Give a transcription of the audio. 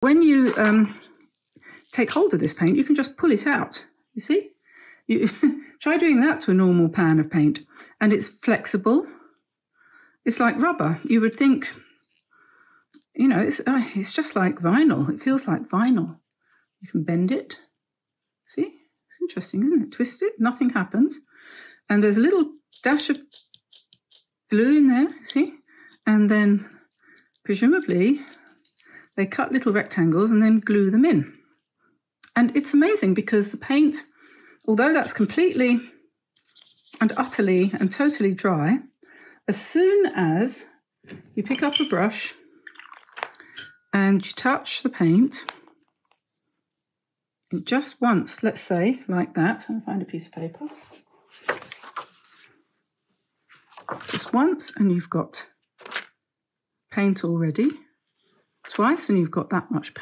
when you um, take hold of this paint, you can just pull it out. You see? You try doing that to a normal pan of paint, and it's flexible. It's like rubber. You would think, you know, it's uh, it's just like vinyl. It feels like vinyl. You can bend it. See? It's interesting, isn't it? Twist it, nothing happens. And there's a little dash of glue in there, see? And then presumably they cut little rectangles and then glue them in. And it's amazing because the paint, although that's completely and utterly and totally dry, as soon as you pick up a brush and you touch the paint, just once, let's say, like that, I'll find a piece of paper. Just once, and you've got paint already. Twice, and you've got that much.